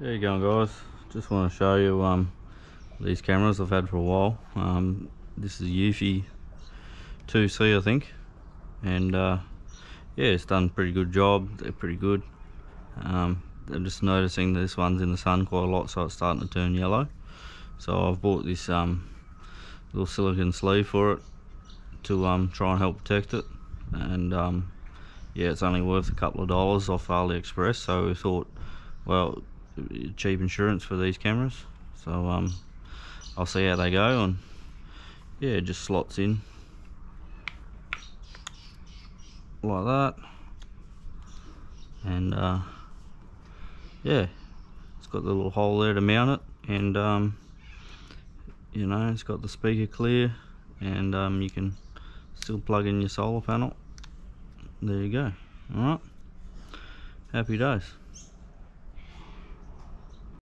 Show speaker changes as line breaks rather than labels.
There you go guys, just want to show you um, these cameras I've had for a while. Um, this is Eufy 2C I think and uh, yeah it's done a pretty good job, they're pretty good. Um, I'm just noticing this one's in the sun quite a lot so it's starting to turn yellow. So I've bought this um, little silicon sleeve for it to um, try and help protect it and um, yeah it's only worth a couple of dollars off AliExpress so we thought well cheap insurance for these cameras. So um, I'll see how they go and yeah it just slots in like that. And uh, yeah it's got the little hole there to mount it and um, you know it's got the speaker clear and um, you can still plug in your solar panel. There you go. All right. Happy days